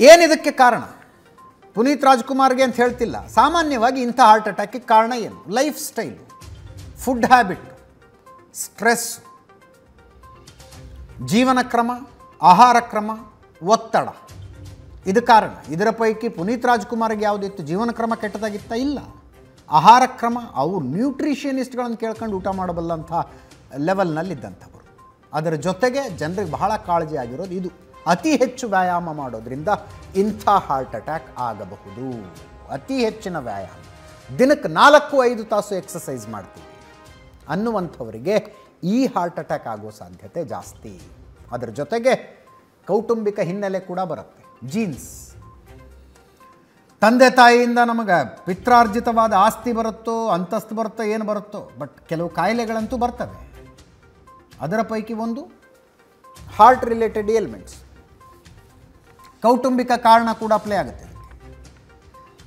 ಏನಿದಕ್ಕೆ ಕಾರಣ? ಪುನೀತ್ ರಾಜ್ಕುಮಾರ್ಗೆ ಅಂತ ಹೇಳ್ತಿಲ್ಲ. ಸಾಮಾನ್ಯವಾಗಿ ಇಂಥ ಹಾರ್ಟ್ ಅಟ್ಯಾಕ್ಗೆ ಕಾರಣ ಏನು? Lifestyle food habit stress ಜೀವನ ಕ್ರಮ, ಆಹಾರ ಕ್ರಮ, ಒತ್ತಡ. ಇದು ಕಾರಣ. ಇದರ ಪೈಕಿ ಪುನೀತ್ ರಾಜ್ಕುಮಾರ್ಗೆ ಯಾವುದಿತ್ತು ಜೀವನ ಕ್ರಮ ಕೆಟ್ಟದಾಗಿತ್ತ? ಇಲ್ಲ. ಆಹಾರ ಕ್ರಮ, ಅವು ನ್ಯೂಟ್ರಿಷನಿಸ್ಟ್ಗಳನ್ನು ಕೇಳ್ಕೊಂಡು ಊಟ ಮಾಡಬಲ್ಲಂಥ ಲೆವೆಲ್ನಲ್ಲಿದ್ದಂಥವರು ಅದರ ಜೊತೆಗೆ ಜನರಿಗೆ ಬಹಳ ಕಾಳಜಿ ಆಗಿರೋದು ಇದು. ಅತಿ ಹೆಚ್ಚು ವ್ಯಾಯಾಮ ಮಾಡೋದ್ರಿಂದ ಇಂಥ ಹಾರ್ಟ್ ಅಟ್ಯಾಕ್ ಆಗಬಹುದು. ಅತಿ ಹೆಚ್ಚಿನ ವ್ಯಾಯಾಮ. ದಿನಕ್ಕೆ ನಾಲ್ಕು, ಐದು ತಾಸು ಎಕ್ಸಸೈಸ್ ಮಾಡ್ತೀವಿ. ಅನ್ನುವಂಥವರಿಗೆ ಈ ಹಾರ್ಟ್ ಅಟ್ಯಾಕ್ ಆಗೋ ಸಾಧ್ಯತೆ ಜಾಸ್ತಿ. ಅದರ ಜೊತೆಗೆ ಕೌಟುಂಬಿಕ ಹಿನ್ನೆಲೆ ಕೂಡ ಬರುತ್ತೆ. ಜೀನ್ಸ್ ತಂದೆ, ತಾಯಿಯಿಂದ ನಮಗೆ ಪಿತ್ರಾರ್ಜಿತವಾದ ಆಸ್ತಿ ಬರುತ್ತೋ, ಅಂತಸ್ತು ಬರುತ್ತೋ, ಏನು ಬರುತ್ತೋ, ಬಟ್ ಕೆಲವು ಕಾಯಿಲೆಗಳಂತೂ ಬರ್ತವೆ. ಅದರ ಪೈಕಿ ಒಂದು ಹಾರ್ಟ್ ರಿಲೇಟೆಡ್ ಏಲ್ಮೆಂಟ್ಸ್ ಕೌಟುಂಬಿಕ ಕಾರಣ ಕೂಡ ಪ್ಲೇ ಆಗುತ್ತೆ.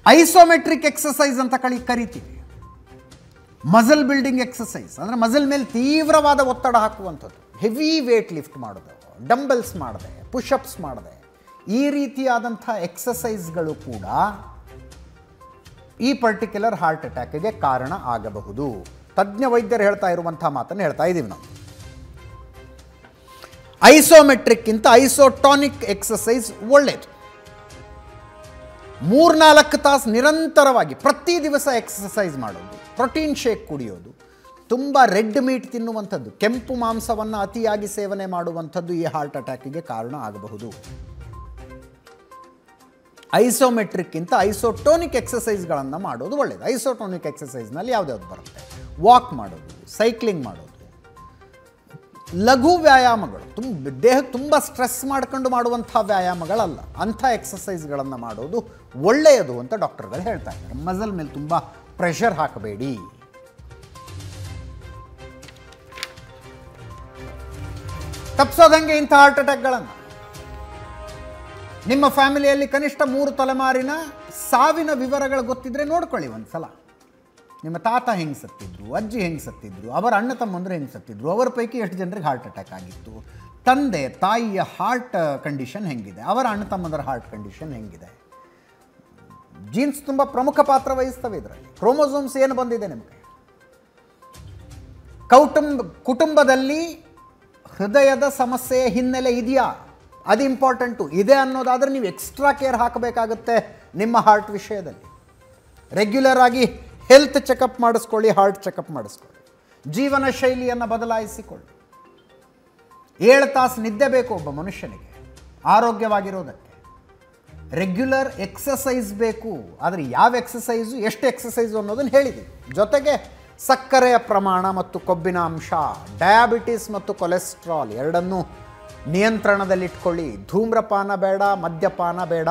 ಐಸೋಮೆಟ್ರಿಕ್ ಎಕ್ಸಸೈಸ್ ಅಂತ ಕಳಿ ಕರಿತೀವಿ. ಮಸಲ್ ಬಿಲ್ಡಿಂಗ್ ಎಕ್ಸಸೈಸ್ ಅಂದರೆ ಮಸಲ್ ಮೇಲೆ ತೀವ್ರವಾದ ಒತ್ತಡ ಹಾಕುವಂಥದ್ದು. ಹೆವಿ ವೇಟ್ ಲಿಫ್ಟ್ ಮಾಡೋದು ಡಂಬಲ್ಸ್ ಮಾಡಿದೆ ಪುಷಪ್ಸ್ ಮಾಡಿದೆ. ಈ ರೀತಿಯಾದಂಥ ಎಕ್ಸಸೈಸ್ಗಳು ಕೂಡ ಈ ಪರ್ಟಿಕ್ಯುಲರ್ ಹಾರ್ಟ್ ಅಟ್ಯಾಕ್ಗೆ ಕಾರಣ ಆಗಬಹುದು. ತಜ್ಞ ವೈದ್ಯರು ಹೇಳ್ತಾ ಇರುವಂಥ ಮಾತನ್ನು ಹೇಳ್ತಾ ಇದ್ದೀವಿ ನಾವು. ಐಸೋಮೆಟ್ರಿಕ್ಕಿಂತ ಐಸೋಟಾನಿಕ್ ಎಕ್ಸಸೈಸ್ ಒಳ್ಳೆಯದು ಮೂರ್ನಾಲ್ಕು ತಾಸು ನಿರಂತರವಾಗಿ ಪ್ರತಿ ದಿವಸ ಎಕ್ಸಸೈಸ್ ಮಾಡೋದು, ಪ್ರೋಟೀನ್ ಶೇಕ್ ಕುಡಿಯೋದು, ತುಂಬ ರೆಡ್ ಮೀಟ್ ತಿನ್ನುವಂಥದ್ದು, ಕೆಂಪು ಮಾಂಸವನ್ನು ಅತಿಯಾಗಿ ಸೇವನೆ ಮಾಡುವಂಥದ್ದು ಈ ಹಾರ್ಟ್ ಅಟ್ಯಾಕಿಗೆ ಕಾರಣ ಆಗಬಹುದು. ಐಸೋಮೆಟ್ರಿಕ್ಕಿಂತ ಐಸೋಟೋನಿಕ್ ಎಕ್ಸಸೈಸ್ಗಳನ್ನು ಮಾಡೋದು ಒಳ್ಳೆಯದು ಐಸೋಟೋನಿಕ್ ಎಕ್ಸಸೈಸ್ನಲ್ಲಿ ಯಾವುದ್ಯಾವ್ದು ಬರುತ್ತೆ? ವಾಕ್ ಮಾಡೋದು, ಸೈಕ್ಲಿಂಗ್ ಮಾಡೋದು ಲಘು ವ್ಯಾಯಾಮಗಳು ತುಂಬ ದೇಹಕ್ಕೆ ತುಂಬ ಸ್ಟ್ರೆಸ್ ಮಾಡ್ಕೊಂಡು ಮಾಡುವಂಥ ವ್ಯಾಯಾಮಗಳಲ್ಲ. ಅಂಥ ಎಕ್ಸಸೈಸ್ಗಳನ್ನು ಮಾಡೋದು ಒಳ್ಳೆಯದು ಅಂತ ಡಾಕ್ಟರ್ಗಳು ಹೇಳ್ತಾ ಇದ್ದಾರೆ. ಮಸಲ್ ಮೇಲೆ ತುಂಬ ಪ್ರೆಷರ್ ಹಾಕಬೇಡಿ. ತಪ್ಪಿಸೋದಂಗೆ ಇಂಥ ಹಾರ್ಟ್ ಅಟ್ಯಾಕ್ಗಳನ್ನು ನಿಮ್ಮ ಫ್ಯಾಮಿಲಿಯಲ್ಲಿ ಕನಿಷ್ಠ ಮೂರು ತಲೆಮಾರಿನ ಸಾವಿನ ವಿವರಗಳು ಗೊತ್ತಿದ್ರೆ ನೋಡ್ಕೊಳ್ಳಿ ಒಂದು ಸಲ ನಿಮ್ಮ ತಾತ ಹೆಂಗೆ ಸತ್ತಿದ್ರು, ಅಜ್ಜಿ ಹೆಂಗೆ ಸತ್ತಿದ್ರು, ಅವರ ಅಣ್ಣ ತಮ್ಮಂದ್ರೆ ಹೆಂಗೆ ಸತ್ತಿದ್ರು, ಅವರ ಪೈಕಿ ಎಷ್ಟು ಜನರಿಗೆ ಹಾರ್ಟ್ ಅಟ್ಯಾಕ್ ಆಗಿತ್ತು? ತಂದೆ, ತಾಯಿಯ ಹಾರ್ಟ್ ಕಂಡೀಷನ್ ಹೆಂಗಿದೆ? ಅವರ ಅಣ್ಣ ತಮ್ಮಂದರ ಹಾರ್ಟ್ ಕಂಡೀಷನ್ ಹೆಂಗಿದೆ? ಜೀನ್ಸ್ ತುಂಬ ಪ್ರಮುಖ ಪಾತ್ರ ವಹಿಸ್ತವೆ ಇದರಲ್ಲಿ. ಕ್ರೋಮೋಸೋಮ್ಸ್ ಏನು ಬಂದಿದೆ ನಿಮಗೆ? ಕೌಟುಂಬ, ಕುಟುಂಬದಲ್ಲಿ ಹೃದಯದ ಸಮಸ್ಯೆಯ ಹಿನ್ನೆಲೆ ಇದೆಯಾ? ಅದು ಇಂಪಾರ್ಟೆಂಟು ಇದೆ ಅನ್ನೋದಾದರೆ ನೀವು ಎಕ್ಸ್ಟ್ರಾ ಕೇರ್ ಹಾಕಬೇಕಾಗುತ್ತೆ ನಿಮ್ಮ ಹಾರ್ಟ್ ವಿಷಯದಲ್ಲಿ. ರೆಗ್ಯುಲರ್ ಆಗಿ ಹೆಲ್ತ್ ಚೆಕಪ್ ಮಾಡಿಸ್ಕೊಳ್ಳಿ ಹಾರ್ಟ್ ಚೆಕಪ್ ಮಾಡಿಸ್ಕೊಳ್ಳಿ. ಜೀವನ ಶೈಲಿಯನ್ನು ಬದಲಾಯಿಸಿಕೊಳ್ಳಿ. ಏಳು ತಾಸು ನಿದ್ದೆ ಬೇಕು ಒಬ್ಬ ಮನುಷ್ಯನಿಗೆ, ಆರೋಗ್ಯವಾಗಿರೋದಕ್ಕೆ. ರೆಗ್ಯುಲರ್ ಎಕ್ಸಸೈಸ್ ಬೇಕು, ಆದರೆ ಯಾವ ಎಕ್ಸಸೈಸು ಎಷ್ಟು ಎಕ್ಸಸೈಸು ಅನ್ನೋದನ್ನು ಹೇಳಿದೆ ಜೊತೆಗೆ ಸಕ್ಕರೆಯ ಪ್ರಮಾಣ ಮತ್ತು ಕೊಬ್ಬಿನ ಅಂಶ ಡಯಾಬಿಟಿಸ್ ಮತ್ತು ಕೊಲೆಸ್ಟ್ರಾಲ್ ಎರಡನ್ನೂ ನಿಯಂತ್ರಣದಲ್ಲಿಟ್ಕೊಳ್ಳಿ. ಧೂಮ್ರಪಾನ ಬೇಡ, ಮದ್ಯಪಾನ ಬೇಡ.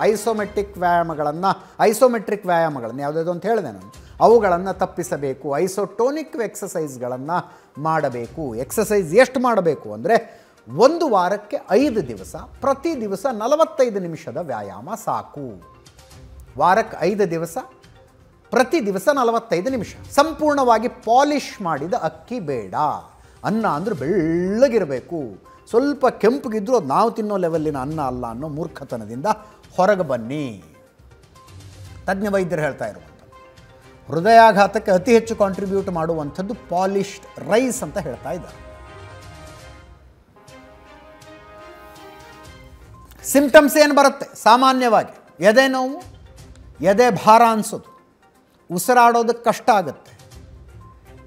ಐಸೋಮೆಟ್ರಿಕ್ ವ್ಯಾಯಾಮಗಳನ್ನು ಐಸೋಮೆಟ್ರಿಕ್ ವ್ಯಾಯಾಮಗಳನ್ನು ಯಾವುದಾದ್ರು ಅಂತ ಹೇಳಿದೆ ನಾನು. ಅವುಗಳನ್ನು ತಪ್ಪಿಸಬೇಕು, ಐಸೋಟೋನಿಕ್ ಎಕ್ಸಸೈಸ್ಗಳನ್ನು ಮಾಡಬೇಕು. ಎಕ್ಸಸೈಸ್ ಎಷ್ಟು ಮಾಡಬೇಕು ಅಂದರೆ ಒಂದು ವಾರಕ್ಕೆ ಐದು ದಿವಸ, ಪ್ರತಿ ದಿವಸ ನಲವತ್ತೈದು ನಿಮಿಷದ ವ್ಯಾಯಾಮ ಸಾಕು. ವಾರಕ್ಕೆ ಐದು ದಿವಸ, ಪ್ರತಿ ದಿವಸ ನಲವತ್ತೈದು ನಿಮಿಷ. ಸಂಪೂರ್ಣವಾಗಿ ಪಾಲಿಷ್ ಮಾಡಿದ ಅಕ್ಕಿ ಬೇಡ. ಅನ್ನ ಅಂದರೆ ಬೆಳ್ಳಗಿರಬೇಕು. ಸ್ವಲ್ಪ ಕೆಂಪಗಿದ್ರೂ ನಾವು ತಿನ್ನೋ ಲೆವೆಲ್ಲಿನ ಅನ್ನ ಅಲ್ಲ ಅನ್ನೋ ಮೂರ್ಖತನದಿಂದ ಹೊರಗೆ ಬನ್ನಿ. ತಜ್ಞ ವೈದ್ಯರು ಹೇಳ್ತಾ ಇರುವಂಥದ್ದು. ಹೃದಯಾಘಾತಕ್ಕೆ ಅತಿ ಹೆಚ್ಚು ಕಾಂಟ್ರಿಬ್ಯೂಟ್ ಮಾಡುವಂಥದ್ದು ಪಾಲಿಶ್ಡ್ ರೈಸ್ ಅಂತ ಹೇಳ್ತಾ ಇದ್ದಾರೆ. ಸಿಂಪ್ಟಮ್ಸ್ ಏನು ಬರುತ್ತೆ? ಸಾಮಾನ್ಯವಾಗಿ ಎದೆ ನೋವು, ಎದೆ ಭಾರ ಅನಿಸೋದು ಉಸಿರಾಡೋದಕ್ಕೆ ಕಷ್ಟ ಆಗುತ್ತೆ.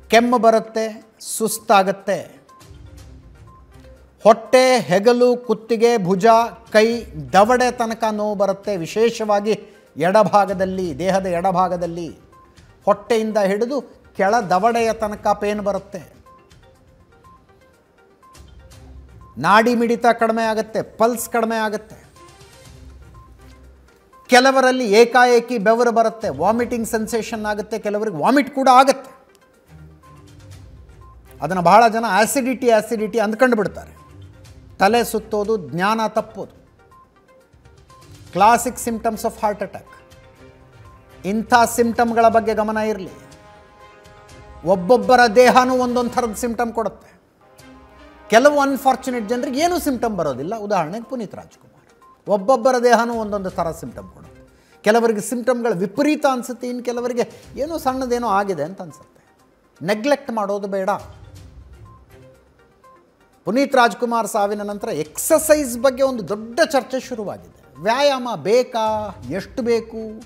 ಕೆಮ್ಮು ಬರುತ್ತೆ, ಸುಸ್ತಾಗತ್ತೆ. ಹೊಟ್ಟೆ, ಹೆಗಲು, ಕುತ್ತಿಗೆ, ಭುಜ, ಕೈ, ದವಡೆ ತನಕ ನೋವು ಬರುತ್ತೆ. ವಿಶೇಷವಾಗಿ ಎಡಭಾಗದಲ್ಲಿ, ದೇಹದ ಎಡಭಾಗದಲ್ಲಿ ಹೊಟ್ಟೆಯಿಂದ ಹಿಡಿದು ಕೆಳ ದವಡೆಯ ತನಕ ಪೇನ್ ಬರುತ್ತೆ. ನಾಡಿ ಮಿಡಿತ ಕಡಿಮೆ ಆಗುತ್ತೆ, ಪಲ್ಸ್ ಕಡಿಮೆ ಆಗುತ್ತೆ. ಕೆಲವರಲ್ಲಿ ಏಕಾಏಕಿ ಬೆವರು ಬರುತ್ತೆ, ವಾಮಿಟಿಂಗ್ ಸೆನ್ಸೇಷನ್ ಆಗುತ್ತೆ, ಕೆಲವರಿಗೆ ವಾಮಿಟ್ ಕೂಡ ಆಗುತ್ತೆ. ಅದನ್ನು ಬಹಳ ಜನ ಆ್ಯಸಿಡಿಟಿ ಆ್ಯಸಿಡಿಟಿ ಅಂದ್ಕೊಂಡು ಬಿಡ್ತಾರೆ. ತಲೆ ಸುತ್ತೋದು, ಜ್ಞಾನ ತಪ್ಪೋದು. Classic symptoms of heart attack ಇಂಥ ಸಿಂಪ್ಟಮ್ಗಳ ಬಗ್ಗೆ ಗಮನ ಇರಲಿ. ಒಬ್ಬೊಬ್ಬರ ದೇಹನೂ ಒಂದೊಂದು ಥರದ ಸಿಂಪ್ಟಮ್ ಕೊಡುತ್ತೆ. ಕೆಲವು ಅನ್ಫಾರ್ಚುನೇಟ್ ಜನರಿಗೆ ಏನೂ ಸಿಂಪ್ಟಮ್ ಬರೋದಿಲ್ಲ. ಉದಾಹರಣೆಗೆ ಪುನೀತ್ ರಾಜ್ಕುಮಾರ್. ಒಬ್ಬೊಬ್ಬರ ದೇಹನೂ ಒಂದೊಂದು ಥರ ಸಿಂಪ್ಟಮ್ ಕೊಡುತ್ತೆ. ಕೆಲವರಿಗೆ ಸಿಂಪ್ಟಮ್ಗಳು ವಿಪರೀತ ಅನಿಸುತ್ತೆ. ಇನ್ನು ಕೆಲವರಿಗೆ ಏನೋ ಸಣ್ಣದೇನೋ ಆಗಿದೆ ಅಂತ ಅನಿಸುತ್ತೆ. ನೆಗ್ಲೆಕ್ಟ್ ಮಾಡೋದು ಬೇಡ. ಪುನೀತ್ ರಾಜ್ಕುಮಾರ್ ಸಾವಿನ ನಂತರ ಎಕ್ಸಸೈಸ್ ಬಗ್ಗೆ ಒಂದು ದೊಡ್ಡ ಚರ್ಚೆ ಶುರುವಾಗಿದೆ. ವ್ಯಾಯಾಮ ಬೇಕಾ? ಎಷ್ಟು ಬೇಕು?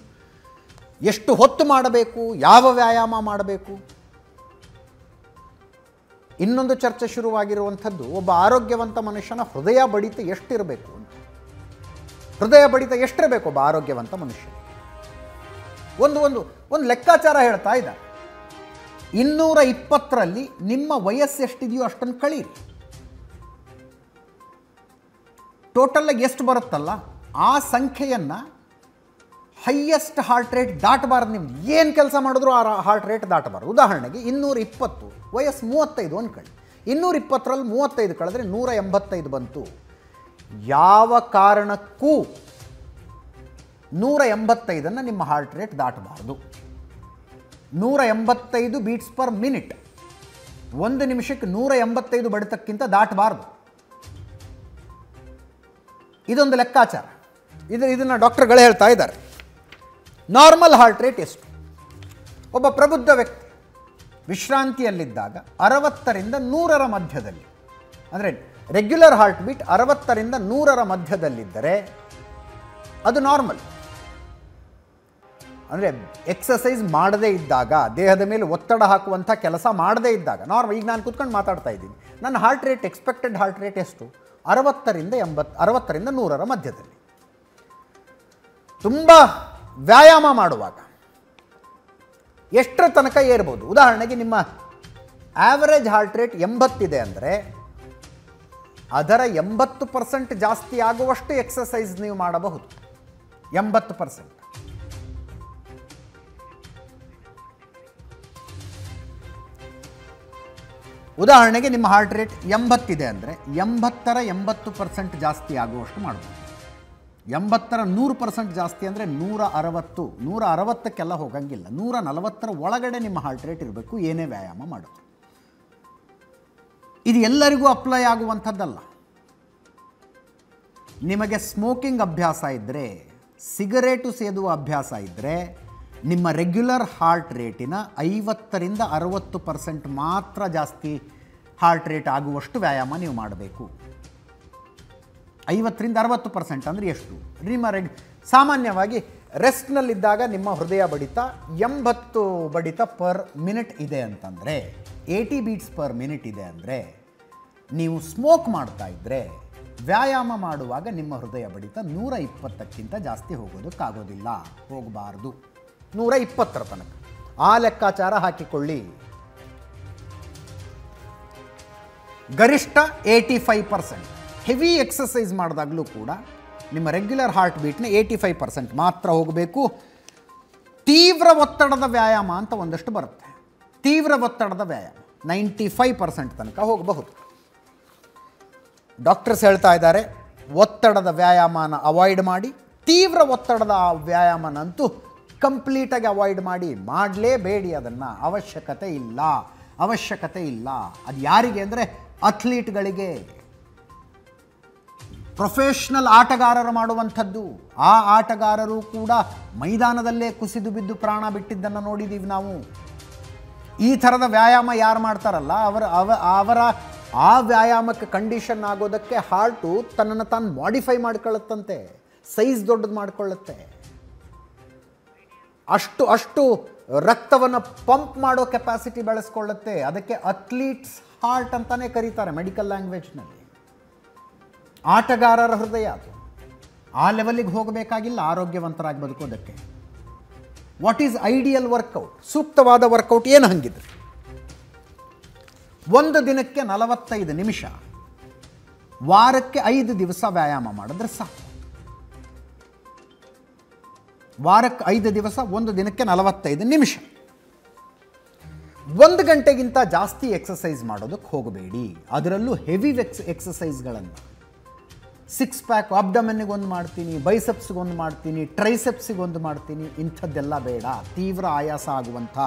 ಎಷ್ಟು ಹೊತ್ತು ಮಾಡಬೇಕು? ಯಾವ ವ್ಯಾಯಾಮ ಮಾಡಬೇಕು? ಇನ್ನೊಂದು ಚರ್ಚೆ ಶುರುವಾಗಿರುವಂಥದ್ದು, ಒಬ್ಬ ಆರೋಗ್ಯವಂತ ಮನುಷ್ಯನ ಹೃದಯ ಬಡಿತ ಎಷ್ಟಿರಬೇಕು ಅಂತ. ಹೃದಯ ಬಡಿತ ಎಷ್ಟಿರಬೇಕು ಒಬ್ಬ ಆರೋಗ್ಯವಂತ ಮನುಷ್ಯ ಒಂದು ಒಂದು ಒಂದು ಲೆಕ್ಕಾಚಾರ ಹೇಳ್ತಾ ಇದ್ದ ಇನ್ನೂರ ಇಪ್ಪತ್ತರಲ್ಲಿ ನಿಮ್ಮ ವಯಸ್ಸು ಎಷ್ಟಿದೆಯೋ ಅಷ್ಟನ್ನು ಕಳೀರಿ. ಟೋಟಲಾಗಿ ಎಷ್ಟು ಬರುತ್ತಲ್ಲ? ಆ ಸಂಖ್ಯೆಯನ್ನು ಹೈಯೆಸ್ಟ್ ಹಾರ್ಟ್ ರೇಟ್ ದಾಟಬಾರದು ನೀವು. ಏನು ಕೆಲಸ ಮಾಡಿದ್ರು ಆ ಹಾರ್ಟ್ ರೇಟ್ ದಾಟಬಾರ್ದು. ಉದಾಹರಣೆಗೆ ಇನ್ನೂರ ಇಪ್ಪತ್ತು ವಯಸ್ಸು ಮೂವತ್ತೈದು ಅಂದ್ಕೊಳ್ಳಿ ಇನ್ನೂರ ಇಪ್ಪತ್ತರಲ್ಲಿ ಮೂವತ್ತೈದು ಕಳೆದ್ರೆ ನೂರ ಎಂಬತ್ತೈದು ಬಂತು. ಯಾವ ಕಾರಣಕ್ಕೂ ನೂರ ಎಂಬತ್ತೈದನ್ನು ನಿಮ್ಮ ಹಾರ್ಟ್ ರೇಟ್ ದಾಟಬಾರ್ದು. ನೂರ ಎಂಬತ್ತೈದು ಬೀಟ್ಸ್ ಪರ್ ಮಿನಿಟ್ ಒಂದು ನಿಮಿಷಕ್ಕೆ ನೂರ ಎಂಬತ್ತೈದು ಬಡಿತಕ್ಕಿಂತ ದಾಟಬಾರ್ದು. ಇದೊಂದು ಲೆಕ್ಕಾಚಾರ. ಇದು ಇದನ್ನು ಡಾಕ್ಟರ್ಗಳು ಹೇಳ್ತಾ ಇದ್ದಾರೆ. ನಾರ್ಮಲ್ ಹಾರ್ಟ್ ರೇಟ್ ಎಷ್ಟು? ಒಬ್ಬ ಪ್ರಬುದ್ಧ ವ್ಯಕ್ತಿ ವಿಶ್ರಾಂತಿಯಲ್ಲಿದ್ದಾಗ ಅರವತ್ತರಿಂದ ನೂರರ ಮಧ್ಯದಲ್ಲಿ, ಅಂದರೆ ರೆಗ್ಯುಲರ್ ಹಾರ್ಟ್ ಬೀಟ್ ಅರವತ್ತರಿಂದ ನೂರರ ಮಧ್ಯದಲ್ಲಿದ್ದರೆ ಅದು ನಾರ್ಮಲ್ ಅಂದರೆ ಎಕ್ಸಸೈಸ್ ಮಾಡದೇ ಇದ್ದಾಗ, ದೇಹದ ಮೇಲೆ ಒತ್ತಡ ಹಾಕುವಂಥ ಕೆಲಸ ಮಾಡದೇ ಇದ್ದಾಗ ನಾರ್ಮಲ್ ಈಗ ನಾನು ಕೂತ್ಕೊಂಡು ಮಾತಾಡ್ತಾ ಇದ್ದೀನಿ. ನನ್ನ heart rate expected heart rate ಎಷ್ಟು? ಅರವತ್ತರಿಂದ ಎಂಬತ್ತು ಅರವತ್ತರಿಂದ ನೂರರ ಮಧ್ಯದಲ್ಲಿ. ತುಂಬ ವ್ಯಾಯಾಮ ಮಾಡುವಾಗ ಎಷ್ಟರ ತನಕ ಏರ್ಬೋದು? ಉದಾಹರಣೆಗೆ ನಿಮ್ಮ ಆವರೇಜ್ ಹಾರ್ಟ್ ರೇಟ್ ಎಂಬತ್ತಿದೆ ಅಂದರೆ ಅದರ ಎಂಬತ್ತು ಪರ್ಸೆಂಟ್ ಜಾಸ್ತಿ ಆಗುವಷ್ಟು ಎಕ್ಸಸೈಸ್ ನೀವು ಮಾಡಬಹುದು. ಎಂಬತ್ತು ಪರ್ಸೆಂಟ್ ಉದಾಹರಣೆಗೆ ನಿಮ್ಮ ಹಾರ್ಟ್ ರೇಟ್ ಎಂಬತ್ತಿದೆ ಅಂದರೆ ಎಂಬತ್ತರ ಎಂಬತ್ತು ಪರ್ಸೆಂಟ್ ಜಾಸ್ತಿ ಆಗುವಷ್ಟು ಮಾಡ್ಬೋದು. ಎಂಬತ್ತರ ನೂರು ಪರ್ಸೆಂಟ್ ಜಾಸ್ತಿ ಅಂದರೆ ನೂರ ಅರವತ್ತು, ನೂರ ಅರವತ್ತಕ್ಕೆಲ್ಲ ಹೋಗಂಗಿಲ್ಲ. ನೂರ ನಲವತ್ತರ ಒಳಗಡೆ ನಿಮ್ಮ ಹಾರ್ಟ್ ರೇಟ್ ಇರಬೇಕು, ಏನೇ ವ್ಯಾಯಾಮ ಮಾಡೋದು ಇದು ಎಲ್ಲರಿಗೂ ಅಪ್ಲೈ ಆಗುವಂಥದ್ದಲ್ಲ. ನಿಮಗೆ ಸ್ಮೋಕಿಂಗ್ ಅಭ್ಯಾಸ ಇದ್ದರೆ ಸಿಗರೇಟು ಸೇದುವ ಅಭ್ಯಾಸ ಇದ್ದರೆ ನಿಮ್ಮ ರೆಗ್ಯುಲರ್ ಹಾರ್ಟ್ ರೇಟಿನ ಐವತ್ತರಿಂದ ಅರವತ್ತು ಪರ್ಸೆಂಟ್ ಮಾತ್ರ ಜಾಸ್ತಿ ಹಾರ್ಟ್ ರೇಟ್ ಆಗುವಷ್ಟು ವ್ಯಾಯಾಮ ನೀವು ಮಾಡಬೇಕು. ಐವತ್ತರಿಂದ ಅರವತ್ತು ಪರ್ಸೆಂಟ್ ಅಂದರೆ ಎಷ್ಟು? ನಿಮ್ಮ ರೆಗ್ ಸಾಮಾನ್ಯವಾಗಿ ರೆಸ್ಟ್ನಲ್ಲಿದ್ದಾಗ ನಿಮ್ಮ ಹೃದಯ ಬಡಿತ ಎಂಬತ್ತು ಬಡಿತ ಪರ್ ಮಿನಿಟ್ ಇದೆ ಅಂತಂದರೆ ಏಯ್ಟಿ ಬೀಟ್ಸ್ ಪರ್ ಮಿನಿಟ್ ಇದೆ ಅಂದರೆ, ನೀವು ಸ್ಮೋಕ್ ಮಾಡ್ತಾ ಇದ್ದರೆ ವ್ಯಾಯಾಮ ಮಾಡುವಾಗ ನಿಮ್ಮ ಹೃದಯ ಬಡಿತ ನೂರ ಇಪ್ಪತ್ತಕ್ಕಿಂತ ಜಾಸ್ತಿ ಹೋಗೋದಕ್ಕಾಗೋದಿಲ್ಲ. ಹೋಗಬಾರ್ದು. ನೂರ ಇಪ್ಪತ್ತರ ತನಕ. ಆ ಲೆಕ್ಕಾಚಾರ ಹಾಕಿಕೊಳ್ಳಿ. ಗರಿಷ್ಠ eighty five percent. Heavy exercise ಮಾಡಿದಾಗಲೂ ಕೂಡ ನಿಮ್ಮ ರೆಗ್ಯುಲರ್ ಹಾರ್ಟ್ ಬೀಟ್ನ ಏಯ್ಟಿ ಫೈವ್ ಪರ್ಸೆಂಟ್ ಮಾತ್ರ ಹೋಗಬೇಕು. ತೀವ್ರ ಒತ್ತಡದ ವ್ಯಾಯಾಮ ಅಂತ ಒಂದಷ್ಟು ಬರುತ್ತೆ. ತೀವ್ರ ಒತ್ತಡದ ವ್ಯಾಯಾಮ ನೈಂಟಿ ಫೈವ್ ಪರ್ಸೆಂಟ್ ತನಕ ಹೋಗಬಹುದು. ಡಾಕ್ಟರ್ಸ್ ಹೇಳ್ತಾ ಇದ್ದಾರೆ, ಒತ್ತಡದ ವ್ಯಾಯಾಮನ ಅವಾಯ್ಡ್ ಮಾಡಿ, ತೀವ್ರ ಒತ್ತಡದ ವ್ಯಾಯಾಮನಂತೂ ಕಂಪ್ಲೀಟಾಗಿ ಅವಾಯ್ಡ್ ಮಾಡಿ ಮಾಡಲೇಬೇಡಿ ಅದನ್ನು. ಅವಶ್ಯಕತೆ ಇಲ್ಲ. ಅವಶ್ಯಕತೆ ಇಲ್ಲ. ಅದು ಯಾರಿಗೆ ಅಂದರೆ ಅಥ್ಲೀಟ್ಗಳಿಗೆ. ಪ್ರೊಫೆಷ್ನಲ್ ಆಟಗಾರರು ಮಾಡುವಂಥದ್ದು. ಆ ಆಟಗಾರರು ಕೂಡ ಮೈದಾನದಲ್ಲೇ ಕುಸಿದು ಬಿದ್ದು ಪ್ರಾಣ ಬಿಟ್ಟಿದ್ದನ್ನು ನೋಡಿದ್ದೀವಿ ನಾವು. ಈ ಥರದ ವ್ಯಾಯಾಮ ಯಾರು ಮಾಡ್ತಾರಲ್ಲ, ಅವರ, ಅವ, ಅವರ ಆ ವ್ಯಾಯಾಮಕ್ಕೆ ಕಂಡೀಷನ್ ಆಗೋದಕ್ಕೆ ಹಾರ್ಟು ತನ್ನನ್ನು ತಾನು ಮಾಡಿಫೈ ಮಾಡ್ಕೊಳ್ಳುತ್ತಂತೆ. ಸೈಜ್ ದೊಡ್ಡದು ಮಾಡ್ಕೊಳ್ಳುತ್ತೆ. ಅಷ್ಟು ಅಷ್ಟು ರಕ್ತವನ್ನು ಪಂಪ್ ಮಾಡೋ ಕೆಪಾಸಿಟಿ ಬೆಳೆಸ್ಕೊಳ್ಳುತ್ತೆ. ಅದಕ್ಕೆ ಅಥ್ಲೀಟ್ಸ್ ಹಾರ್ಟ್ ಅಂತಲೇ ಕರೀತಾರೆ ಮೆಡಿಕಲ್ ಲ್ಯಾಂಗ್ವೇಜ್ನಲ್ಲಿ. ಆಟಗಾರರ ಹೃದಯ ಅದು. ಆ ಲೆವೆಲಿಗೆ ಹೋಗಬೇಕಾಗಿಲ್ಲ, ಆರೋಗ್ಯವಂತರಾಗಿ ಬದುಕೋದಕ್ಕೆ. ವಾಟ್ ಈಸ್ ಐಡಿಯಲ್ ವರ್ಕೌಟ್ ಸೂಕ್ತವಾದ ವರ್ಕೌಟ್ ಏನು ಹಂಗಿದ್ರೆ? ಒಂದು ದಿನಕ್ಕೆ ನಲವತ್ತೈದು ನಿಮಿಷ. ವಾರಕ್ಕೆ ಐದು ದಿವಸ ವ್ಯಾಯಾಮ ಮಾಡಿದ್ರೆ ಸಾಕು. ವಾರಕ್ಕೆ ಐದು ದಿವಸ, ಒಂದು ದಿನಕ್ಕೆ ನಲವತ್ತೈದು ನಿಮಿಷ. ಒಂದು ಗಂಟೆಗಿಂತ ಜಾಸ್ತಿ ಎಕ್ಸಸೈಸ್ ಮಾಡೋದಕ್ಕೆ ಹೋಗಬೇಡಿ. ಅದರಲ್ಲೂ ಹೆವಿ ಎಕ್ಸ್ ಎಕ್ಸಸೈಸ್ಗಳನ್ನು ಸಿಕ್ಸ್ ಪ್ಯಾಕ್ ಅಬ್ಡಮನ್ನಿಗೆ ಒಂದು ಮಾಡ್ತೀನಿ ಬೈಸೆಪ್ಸ್ಗೆ ಒಂದು ಮಾಡ್ತೀನಿ ಟ್ರೈಸೆಪ್ಸಿಗೆ ಒಂದು ಮಾಡ್ತೀನಿ, ಇಂಥದ್ದೆಲ್ಲ ಬೇಡ. ತೀವ್ರ ಆಯಾಸ ಆಗುವಂಥ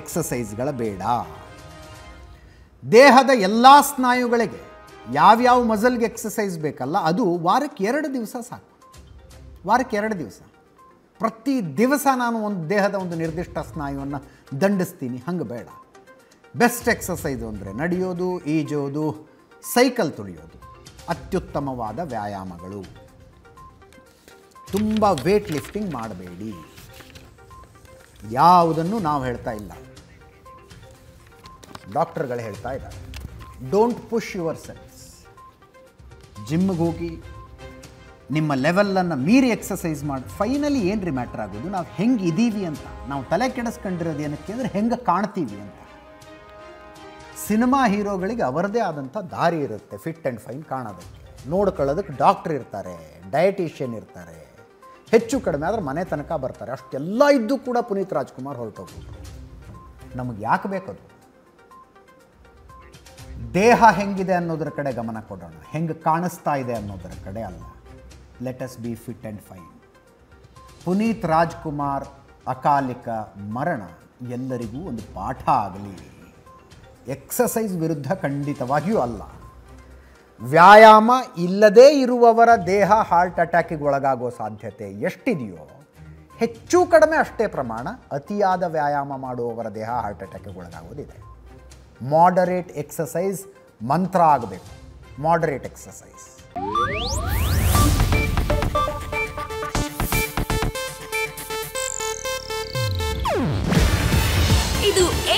ಎಕ್ಸಸೈಸ್ಗಳ ಬೇಡ. ದೇಹದ ಎಲ್ಲ ಸ್ನಾಯುಗಳಿಗೆ ಯಾವ್ಯಾವ ಮಸಲ್ಗೆ ಎಕ್ಸಸೈಸ್ ಬೇಕಲ್ಲ, ಅದು ವಾರಕ್ಕೆ ಎರಡು ದಿವಸ ಸಾಕು. ವಾರಕ್ಕೆ ಎರಡು ದಿವಸ. ಪ್ರತಿ ದಿವಸ ನಾನು ಒಂದು ದೇಹದ ಒಂದು ನಿರ್ದಿಷ್ಟ ಸ್ನಾಯುವನ್ನು ದಂಡಿಸ್ತೀನಿ. ಹಂಗೆ ಬೇಡ. ಬೆಸ್ಟ್ ಎಕ್ಸಸೈಸು ಅಂದರೆ ನಡೆಯೋದು, ಈಜೋದು ಸೈಕಲ್ ತುಳಿಯೋದು. ಅತ್ಯುತ್ತಮವಾದ ವ್ಯಾಯಾಮಗಳು. ತುಂಬ ವೇಟ್ ಲಿಫ್ಟಿಂಗ್ ಮಾಡಬೇಡಿ. ಯಾವುದನ್ನು ನಾವು ಹೇಳ್ತಾ ಇಲ್ಲ. ಡಾಕ್ಟರ್ಗಳು ಹೇಳ್ತಾ ಇದ್ದಾರೆ. ಡೋಂಟ್ ಪುಷ್ ಯುವರ್ ಸೆಲ್ಸ್ ಜಿಮ್ಗೆ ಹೋಗಿ ನಿಮ್ಮ ಲೆವೆಲನ್ನು ಮೀರಿ ಎಕ್ಸಸೈಸ್ ಮಾಡಿ ಫೈನಲಿ ಏನು ರೀ ಮ್ಯಾಟ್ರ್ ಆಗೋದು? ನಾವು ಹೆಂಗೆ ಇದ್ದೀವಿ ಅಂತ. ನಾವು ತಲೆ ಕೆಡಿಸ್ಕೊಂಡಿರೋದು ಏನಕ್ಕೆ ಅಂದರೆ ಹೆಂಗೆ ಕಾಣ್ತೀವಿ ಅಂತ. ಸಿನಿಮಾ ಹೀರೋಗಳಿಗೆ ಅವರದೇ ಆದಂಥ ದಾರಿ ಇರುತ್ತೆ, ಫಿಟ್ ಆ್ಯಂಡ್ ಫೈನ್ ಕಾಣೋದಕ್ಕೆ. ನೋಡ್ಕೊಳ್ಳೋದಕ್ಕೆ ಡಾಕ್ಟ್ರ್ ಇರ್ತಾರೆ, ಡಯಟಿಷಿಯನ್ ಇರ್ತಾರೆ. ಹೆಚ್ಚು ಕಡಿಮೆ ಆದರೆ ಮನೆ ತನಕ ಬರ್ತಾರೆ. ಅಷ್ಟೆಲ್ಲ ಇದ್ದು ಕೂಡ ಪುನೀತ್ ರಾಜ್ಕುಮಾರ್ ಹೊರಟೋಗ್ಬೋದು ನಮಗೆ ಯಾಕೆ ಬೇಕದು? ದೇಹ ಹೆಂಗಿದೆ ಅನ್ನೋದ್ರ ಕಡೆ ಗಮನ ಕೊಡೋಣ. ಹೆಂಗೆ ಕಾಣಿಸ್ತಾ ಇದೆ ಅನ್ನೋದರ ಕಡೆ ಅಲ್ಲ. Let us be fit and fine Puneeth Rajkumar ಅಕಾಲಿಕ ಮರಣ. ಎಲ್ಲರಿಗೂ ಒಂದು ಪಾಠ ಆಗಲಿ. ಎಕ್ಸಸೈಸ್ ವಿರುದ್ಧ ಖಂಡಿತವಾಗಿಯೂ ಅಲ್ಲ. ವ್ಯಾಯಾಮ ಇಲ್ಲದೇ ಇರುವವರ ದೇಹ ಹಾರ್ಟ್ ಅಟ್ಯಾಕಿಗೆ ಒಳಗಾಗೋ ಸಾಧ್ಯತೆ ಎಷ್ಟಿದೆಯೋ, ಹೆಚ್ಚು ಕಡಿಮೆ ಅಷ್ಟೇ ಪ್ರಮಾಣ ಅತಿಯಾದ ವ್ಯಾಯಾಮ ಮಾಡುವವರ ದೇಹ ಹಾರ್ಟ್ ಅಟ್ಯಾಕಿಗೆ ಒಳಗಾಗೋದಿದೆ. ಮಾಡರೇಟ್ ಎಕ್ಸಸೈಸ್ ಮಂತ್ರ ಆಗಬೇಕು. Moderate exercise